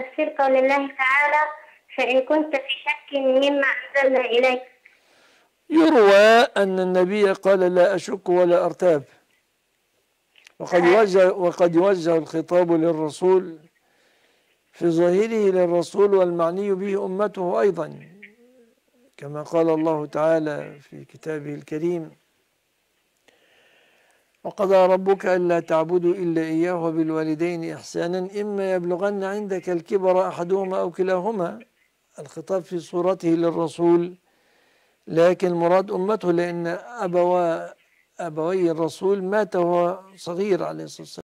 تفسير قول الله تعالى فإن كنت في شك مما أنزلنا إليك. يروى أن النبي قال لا أشك ولا أرتاب. وقد يوجه وقد يوجه الخطاب للرسول في ظاهره للرسول والمعني به أمته أيضا كما قال الله تعالى في كتابه الكريم وقضى ربك ألا تعبدوا إلا إياه وبالوالدين إحسانا إما يبلغن عندك الكبر أحدهما أو كلاهما. الخطاب في صورته للرسول لكن مراد أمته لأن أبوا أبوي الرسول مات وهو صغير عليه الصلاة والسلام.